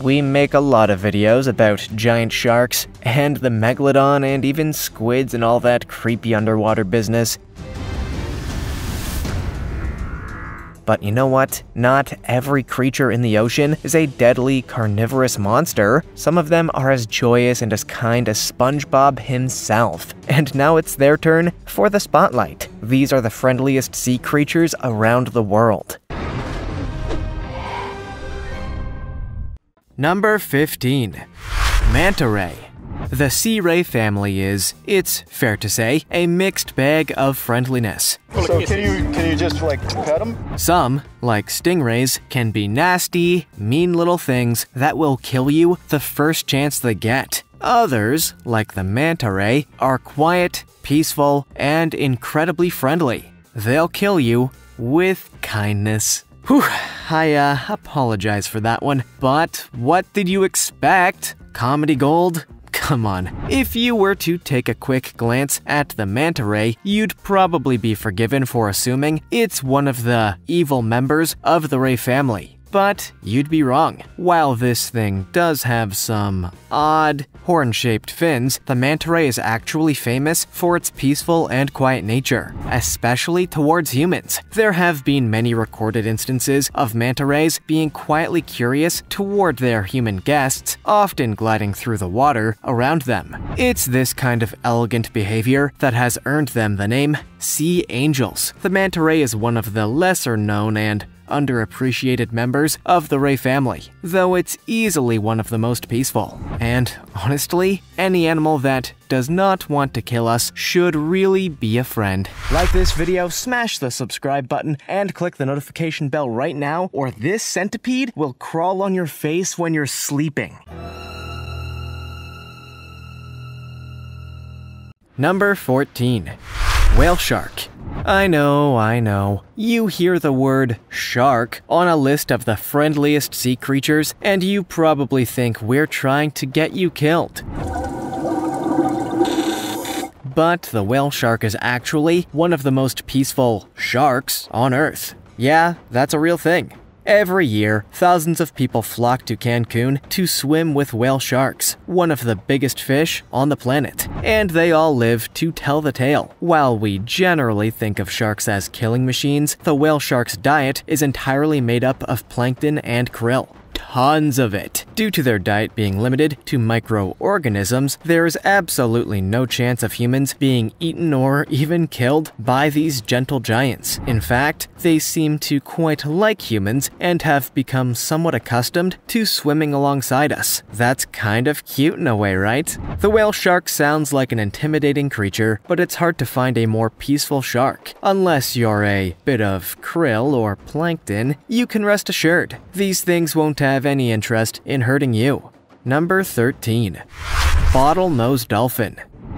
We make a lot of videos about giant sharks and the megalodon and even squids and all that creepy underwater business. But you know what? Not every creature in the ocean is a deadly carnivorous monster. Some of them are as joyous and as kind as SpongeBob himself. And now it's their turn for the spotlight. These are the friendliest sea creatures around the world. Number 15. Manta Ray. The sea ray family is, it's fair to say, a mixed bag of friendliness. So can you can you just like pet them? Some, like stingrays, can be nasty, mean little things that will kill you the first chance they get. Others, like the manta ray, are quiet, peaceful, and incredibly friendly. They'll kill you with kindness. Whew, I uh, apologize for that one, but what did you expect? Comedy gold? Come on. If you were to take a quick glance at the manta ray, you'd probably be forgiven for assuming it's one of the evil members of the ray family. But you'd be wrong. While this thing does have some odd, horn shaped fins, the manta ray is actually famous for its peaceful and quiet nature, especially towards humans. There have been many recorded instances of manta rays being quietly curious toward their human guests, often gliding through the water around them. It's this kind of elegant behavior that has earned them the name sea angels. The manta ray is one of the lesser known and underappreciated members of the Ray family, though it's easily one of the most peaceful. And honestly, any animal that does not want to kill us should really be a friend. Like this video, smash the subscribe button, and click the notification bell right now, or this centipede will crawl on your face when you're sleeping. Number 14. Whale shark. I know, I know. You hear the word shark on a list of the friendliest sea creatures, and you probably think we're trying to get you killed. But the whale shark is actually one of the most peaceful sharks on Earth. Yeah, that's a real thing. Every year, thousands of people flock to Cancun to swim with whale sharks, one of the biggest fish on the planet. And they all live to tell the tale. While we generally think of sharks as killing machines, the whale shark's diet is entirely made up of plankton and krill tons of it. Due to their diet being limited to microorganisms, there is absolutely no chance of humans being eaten or even killed by these gentle giants. In fact, they seem to quite like humans and have become somewhat accustomed to swimming alongside us. That's kind of cute in a way, right? The whale shark sounds like an intimidating creature, but it's hard to find a more peaceful shark. Unless you're a bit of krill or plankton, you can rest assured, these things won't have any interest in hurting you. Number 13. Bottlenose Dolphin.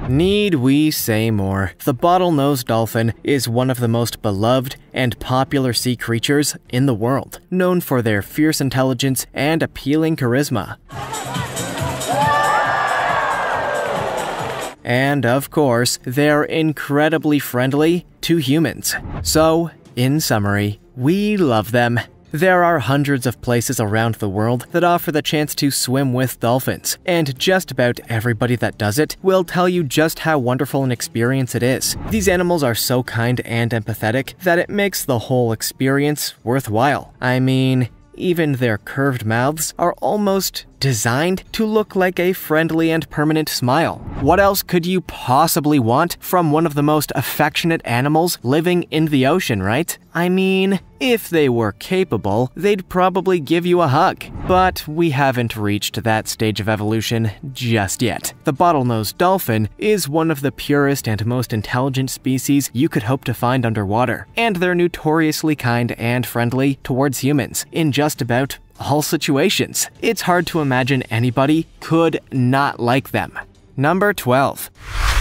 Need we say more? The bottlenose dolphin is one of the most beloved and popular sea creatures in the world, known for their fierce intelligence and appealing charisma. And of course, they're incredibly friendly to humans. So, in summary, we love them. There are hundreds of places around the world that offer the chance to swim with dolphins, and just about everybody that does it will tell you just how wonderful an experience it is. These animals are so kind and empathetic that it makes the whole experience worthwhile. I mean, even their curved mouths are almost designed to look like a friendly and permanent smile. What else could you possibly want from one of the most affectionate animals living in the ocean, right? I mean, if they were capable, they'd probably give you a hug. But we haven't reached that stage of evolution just yet. The bottlenose dolphin is one of the purest and most intelligent species you could hope to find underwater, and they're notoriously kind and friendly towards humans in just about all situations. It's hard to imagine anybody could not like them. Number 12.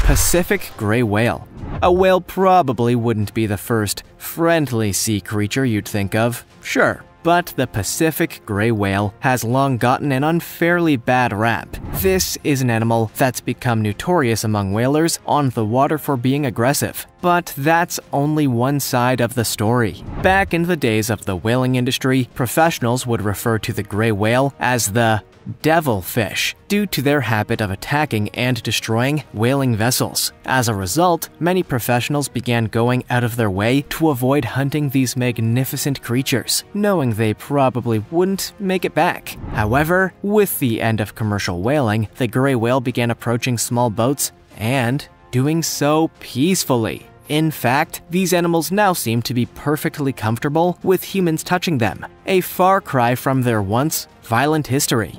Pacific Gray Whale. A whale probably wouldn't be the first friendly sea creature you'd think of, sure. But the Pacific gray whale has long gotten an unfairly bad rap. This is an animal that's become notorious among whalers on the water for being aggressive. But that's only one side of the story. Back in the days of the whaling industry, professionals would refer to the gray whale as the devilfish due to their habit of attacking and destroying whaling vessels. As a result, many professionals began going out of their way to avoid hunting these magnificent creatures, knowing they probably wouldn't make it back. However, with the end of commercial whaling, the gray whale began approaching small boats and doing so peacefully. In fact, these animals now seem to be perfectly comfortable with humans touching them, a far cry from their once violent history.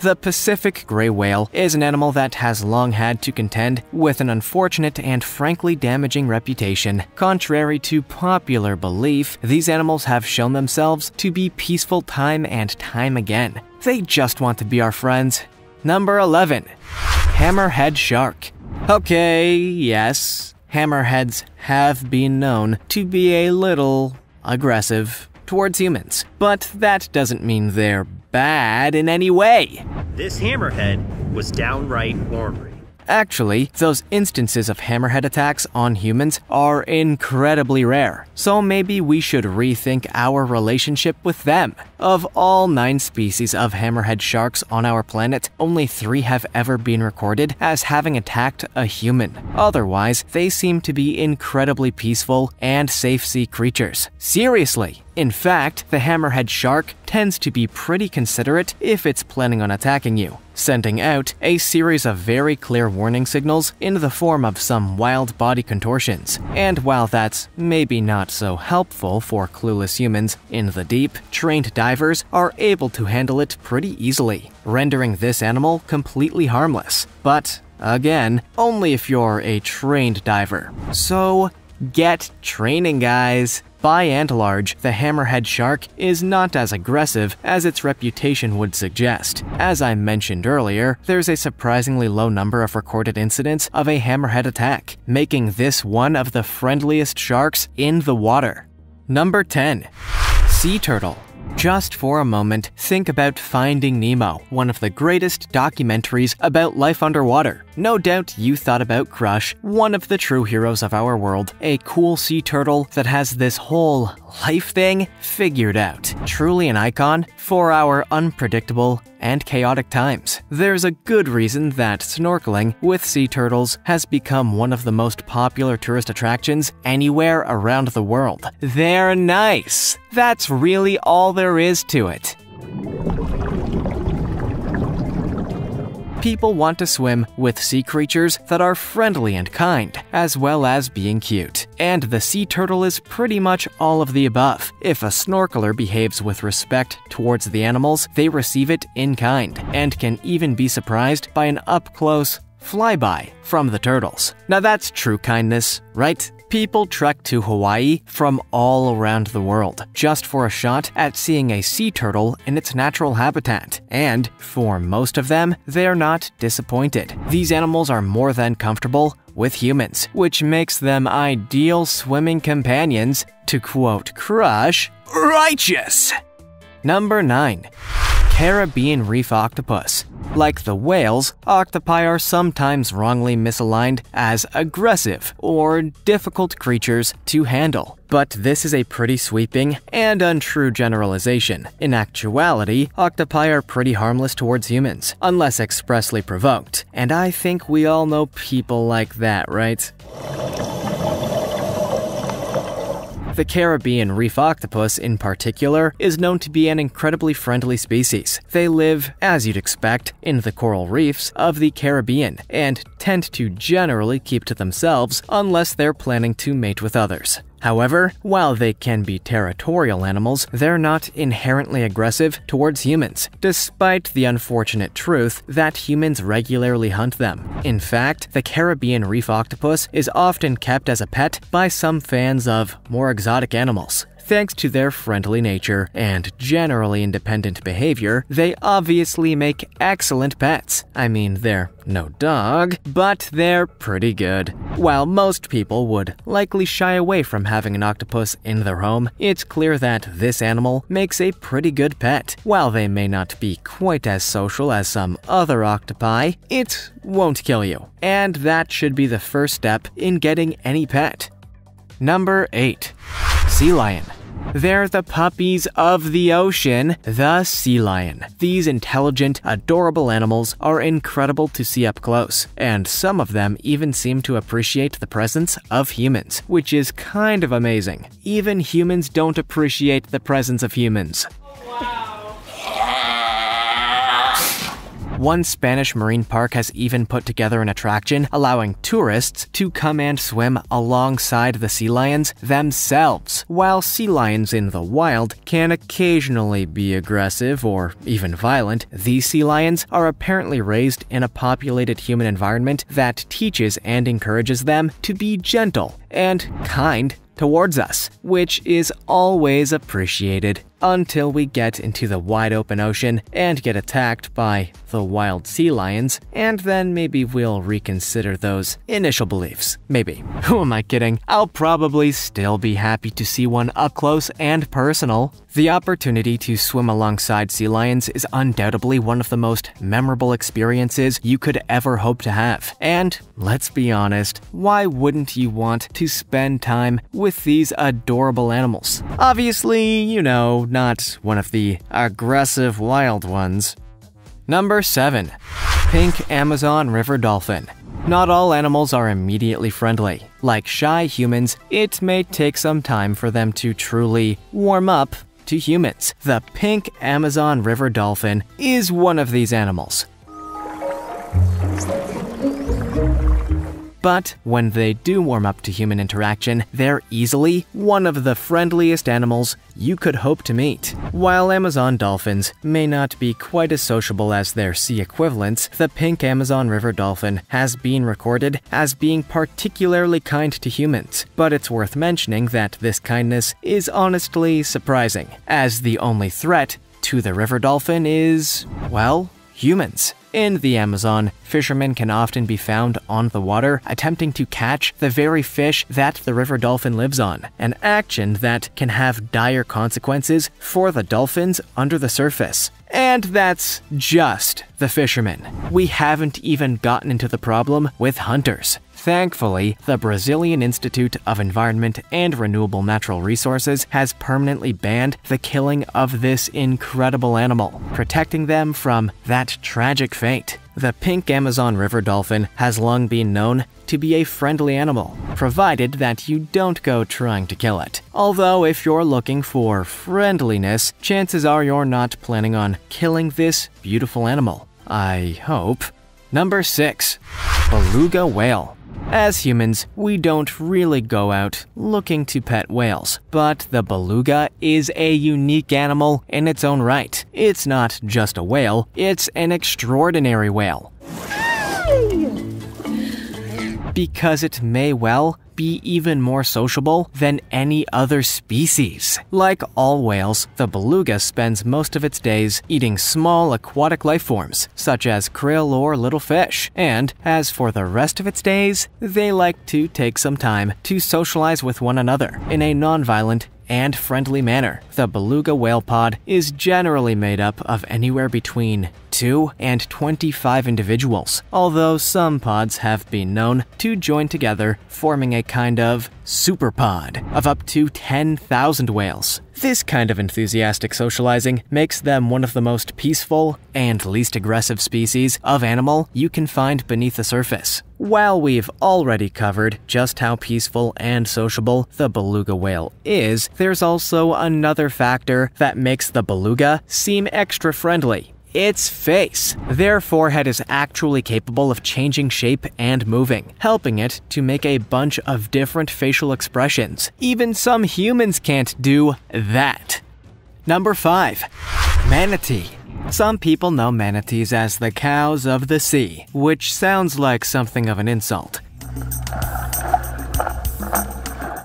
The Pacific gray whale is an animal that has long had to contend with an unfortunate and frankly damaging reputation. Contrary to popular belief, these animals have shown themselves to be peaceful time and time again. They just want to be our friends. Number 11 Hammerhead Shark. Okay, yes, hammerheads have been known to be a little aggressive towards humans, but that doesn't mean they're bad in any way. This hammerhead was downright ornery. Actually, those instances of hammerhead attacks on humans are incredibly rare, so maybe we should rethink our relationship with them. Of all nine species of hammerhead sharks on our planet, only three have ever been recorded as having attacked a human. Otherwise, they seem to be incredibly peaceful and safe sea creatures. Seriously, in fact, the hammerhead shark tends to be pretty considerate if it's planning on attacking you, sending out a series of very clear warning signals in the form of some wild body contortions. And while that's maybe not so helpful for clueless humans in the deep, trained divers are able to handle it pretty easily, rendering this animal completely harmless. But again, only if you're a trained diver. So, get training, guys. By and large, the hammerhead shark is not as aggressive as its reputation would suggest. As I mentioned earlier, there's a surprisingly low number of recorded incidents of a hammerhead attack, making this one of the friendliest sharks in the water. Number 10. Sea Turtle just for a moment, think about Finding Nemo, one of the greatest documentaries about life underwater. No doubt you thought about Crush, one of the true heroes of our world, a cool sea turtle that has this whole life thing figured out. Truly an icon for our unpredictable and chaotic times. There's a good reason that snorkeling with sea turtles has become one of the most popular tourist attractions anywhere around the world. They're nice. That's really all there is to it. people want to swim with sea creatures that are friendly and kind, as well as being cute. And the sea turtle is pretty much all of the above. If a snorkeler behaves with respect towards the animals, they receive it in kind, and can even be surprised by an up close flyby from the turtles. Now that's true kindness, right? People trek to Hawaii from all around the world just for a shot at seeing a sea turtle in its natural habitat. And for most of them, they're not disappointed. These animals are more than comfortable with humans, which makes them ideal swimming companions, to quote Crush, righteous. Number 9. Caribbean reef octopus. Like the whales, octopi are sometimes wrongly misaligned as aggressive or difficult creatures to handle. But this is a pretty sweeping and untrue generalization. In actuality, octopi are pretty harmless towards humans, unless expressly provoked. And I think we all know people like that, right? The Caribbean reef octopus, in particular, is known to be an incredibly friendly species. They live, as you'd expect, in the coral reefs of the Caribbean and tend to generally keep to themselves unless they're planning to mate with others. However, while they can be territorial animals, they're not inherently aggressive towards humans, despite the unfortunate truth that humans regularly hunt them. In fact, the Caribbean reef octopus is often kept as a pet by some fans of more exotic animals. Thanks to their friendly nature and generally independent behavior, they obviously make excellent pets. I mean, they're no dog, but they're pretty good. While most people would likely shy away from having an octopus in their home, it's clear that this animal makes a pretty good pet. While they may not be quite as social as some other octopi, it won't kill you. And that should be the first step in getting any pet. Number 8. Sea Lion They're the puppies of the ocean, the sea lion. These intelligent, adorable animals are incredible to see up close, and some of them even seem to appreciate the presence of humans, which is kind of amazing. Even humans don't appreciate the presence of humans. Oh, One Spanish marine park has even put together an attraction allowing tourists to come and swim alongside the sea lions themselves. While sea lions in the wild can occasionally be aggressive or even violent, these sea lions are apparently raised in a populated human environment that teaches and encourages them to be gentle and kind towards us, which is always appreciated until we get into the wide open ocean and get attacked by the wild sea lions, and then maybe we'll reconsider those initial beliefs. Maybe. Who am I kidding? I'll probably still be happy to see one up close and personal. The opportunity to swim alongside sea lions is undoubtedly one of the most memorable experiences you could ever hope to have. And let's be honest, why wouldn't you want to spend time with these adorable animals? Obviously, you know, not one of the aggressive wild ones. Number 7. Pink Amazon River Dolphin. Not all animals are immediately friendly. Like shy humans, it may take some time for them to truly warm up to humans. The pink Amazon River dolphin is one of these animals. But when they do warm up to human interaction, they're easily one of the friendliest animals you could hope to meet. While Amazon dolphins may not be quite as sociable as their sea equivalents, the pink Amazon River dolphin has been recorded as being particularly kind to humans. But it's worth mentioning that this kindness is honestly surprising, as the only threat to the river dolphin is, well, humans. In the Amazon, fishermen can often be found on the water attempting to catch the very fish that the river dolphin lives on, an action that can have dire consequences for the dolphins under the surface. And that's just the fishermen. We haven't even gotten into the problem with hunters. Thankfully, the Brazilian Institute of Environment and Renewable Natural Resources has permanently banned the killing of this incredible animal, protecting them from that tragic fate. The pink Amazon river dolphin has long been known to be a friendly animal, provided that you don't go trying to kill it. Although, if you're looking for friendliness, chances are you're not planning on killing this beautiful animal. I hope. Number 6. Beluga Whale as humans, we don't really go out looking to pet whales, but the beluga is a unique animal in its own right. It's not just a whale, it's an extraordinary whale. Because it may well be even more sociable than any other species. Like all whales, the beluga spends most of its days eating small aquatic life forms, such as krill or little fish. And as for the rest of its days, they like to take some time to socialize with one another in a non-violent and friendly manner. The beluga whale pod is generally made up of anywhere between 2 and 25 individuals, although some pods have been known to join together, forming a kind of superpod of up to 10,000 whales. This kind of enthusiastic socializing makes them one of the most peaceful and least aggressive species of animal you can find beneath the surface. While we've already covered just how peaceful and sociable the beluga whale is, there's also another factor that makes the beluga seem extra friendly its face. Their forehead is actually capable of changing shape and moving, helping it to make a bunch of different facial expressions. Even some humans can't do that. Number 5. Manatee. Some people know manatees as the cows of the sea, which sounds like something of an insult.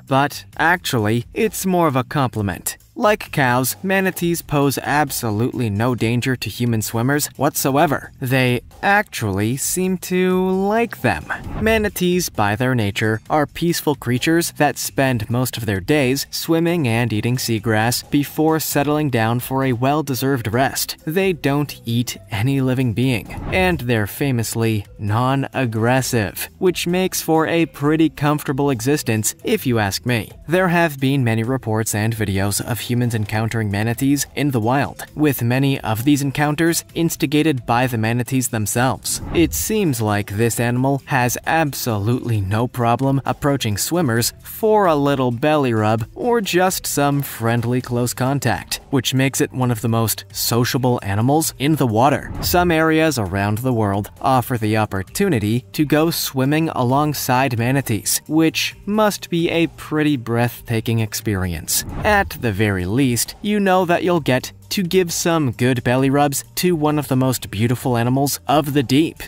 But actually, it's more of a compliment. Like cows, manatees pose absolutely no danger to human swimmers whatsoever. They actually seem to like them. Manatees, by their nature, are peaceful creatures that spend most of their days swimming and eating seagrass before settling down for a well deserved rest. They don't eat any living being, and they're famously non aggressive, which makes for a pretty comfortable existence, if you ask me. There have been many reports and videos of humans encountering manatees in the wild, with many of these encounters instigated by the manatees themselves. It seems like this animal has absolutely no problem approaching swimmers for a little belly rub or just some friendly close contact, which makes it one of the most sociable animals in the water. Some areas around the world offer the opportunity to go swimming alongside manatees, which must be a pretty breathtaking experience. At the very least, you know that you'll get to give some good belly rubs to one of the most beautiful animals of the deep.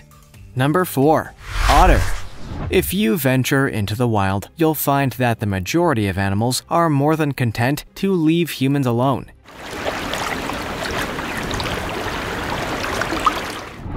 Number 4. Otter. If you venture into the wild, you'll find that the majority of animals are more than content to leave humans alone.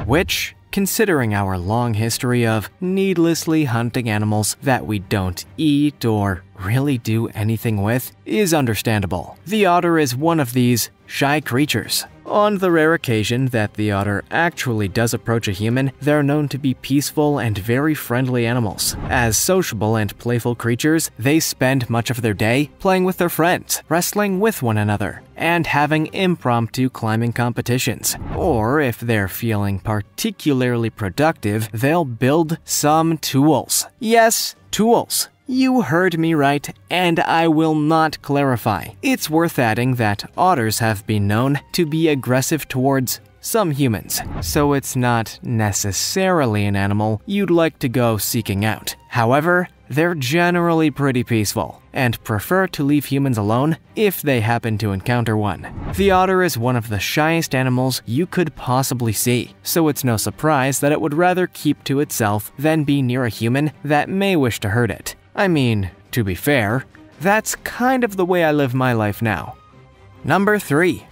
Which, considering our long history of needlessly hunting animals that we don't eat or really do anything with, is understandable. The otter is one of these shy creatures. On the rare occasion that the otter actually does approach a human, they're known to be peaceful and very friendly animals. As sociable and playful creatures, they spend much of their day playing with their friends, wrestling with one another, and having impromptu climbing competitions. Or if they're feeling particularly productive, they'll build some tools. Yes, tools. You heard me right, and I will not clarify. It's worth adding that otters have been known to be aggressive towards some humans, so it's not necessarily an animal you'd like to go seeking out. However, they're generally pretty peaceful and prefer to leave humans alone if they happen to encounter one. The otter is one of the shyest animals you could possibly see, so it's no surprise that it would rather keep to itself than be near a human that may wish to hurt it. I mean, to be fair, that's kind of the way I live my life now. Number 3.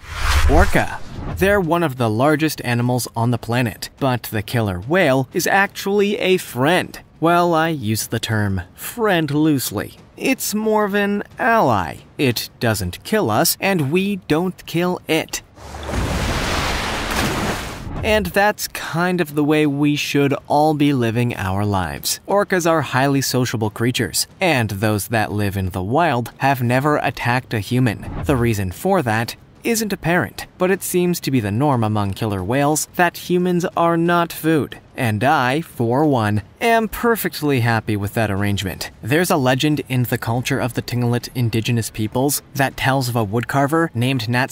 Orca. They're one of the largest animals on the planet, but the killer whale is actually a friend. Well, I use the term friend loosely. It's more of an ally. It doesn't kill us, and we don't kill it. And that's kind of the way we should all be living our lives. Orcas are highly sociable creatures, and those that live in the wild have never attacked a human. The reason for that isn't apparent, but it seems to be the norm among killer whales that humans are not food. And I, for one, am perfectly happy with that arrangement. There's a legend in the culture of the Tlingit indigenous peoples that tells of a woodcarver named Nat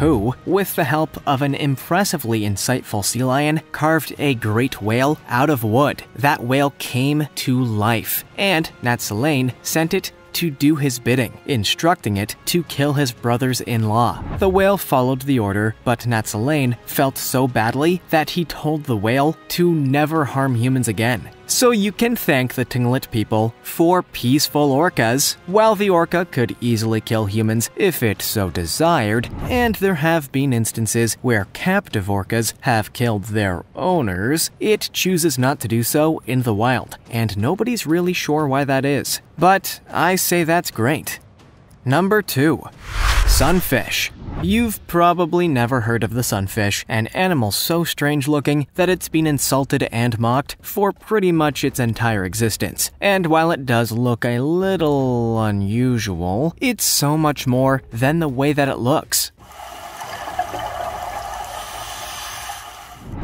who, with the help of an impressively insightful sea lion, carved a great whale out of wood. That whale came to life, and Nat sent it to do his bidding, instructing it to kill his brothers in law. The whale followed the order, but Natsilane felt so badly that he told the whale to never harm humans again. So you can thank the Tlingit people for peaceful orcas. While the orca could easily kill humans if it so desired, and there have been instances where captive orcas have killed their owners, it chooses not to do so in the wild, and nobody's really sure why that is. But I say that's great. Number 2. Sunfish. You've probably never heard of the sunfish, an animal so strange looking that it's been insulted and mocked for pretty much its entire existence. And while it does look a little unusual, it's so much more than the way that it looks.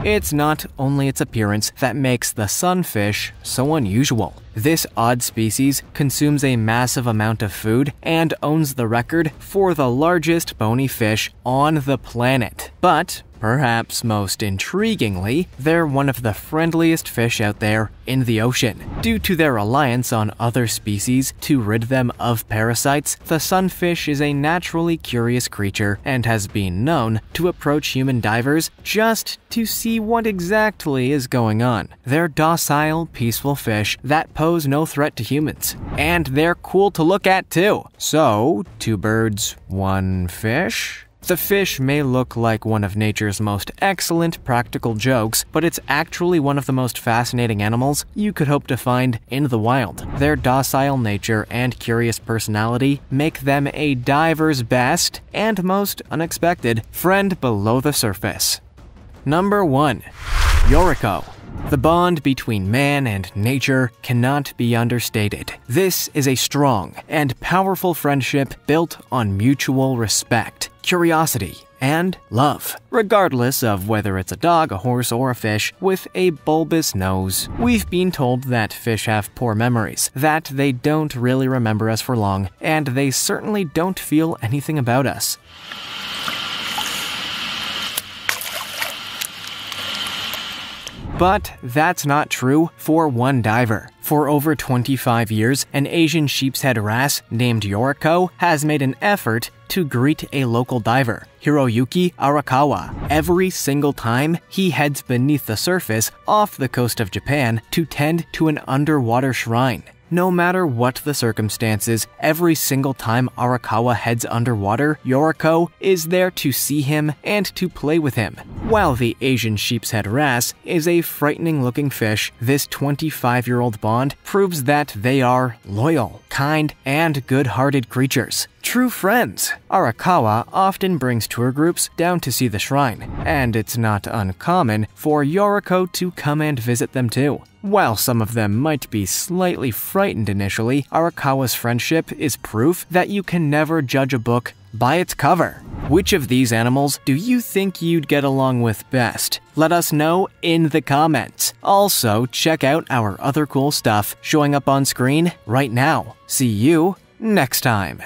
It's not only its appearance that makes the sunfish so unusual. This odd species consumes a massive amount of food and owns the record for the largest bony fish on the planet. But Perhaps most intriguingly, they're one of the friendliest fish out there in the ocean. Due to their reliance on other species to rid them of parasites, the sunfish is a naturally curious creature and has been known to approach human divers just to see what exactly is going on. They're docile, peaceful fish that pose no threat to humans. And they're cool to look at too. So, two birds, one fish? The fish may look like one of nature's most excellent practical jokes, but it's actually one of the most fascinating animals you could hope to find in the wild. Their docile nature and curious personality make them a diver's best and most unexpected friend below the surface. Number 1. Yoriko. The bond between man and nature cannot be understated. This is a strong and powerful friendship built on mutual respect, curiosity, and love, regardless of whether it's a dog, a horse, or a fish with a bulbous nose. We've been told that fish have poor memories, that they don't really remember us for long, and they certainly don't feel anything about us. But that's not true for one diver. For over 25 years, an Asian sheepshead wrasse named Yoriko has made an effort to greet a local diver, Hiroyuki Arakawa, every single time he heads beneath the surface off the coast of Japan to tend to an underwater shrine. No matter what the circumstances, every single time Arakawa heads underwater, Yoriko is there to see him and to play with him. While the Asian sheepshead wrasse is a frightening looking fish, this 25 year old bond proves that they are loyal, kind, and good hearted creatures. True friends. Arakawa often brings tour groups down to see the shrine, and it's not uncommon for Yoriko to come and visit them too. While some of them might be slightly frightened initially, Arakawa's friendship is proof that you can never judge a book by its cover. Which of these animals do you think you'd get along with best? Let us know in the comments. Also, check out our other cool stuff showing up on screen right now. See you next time.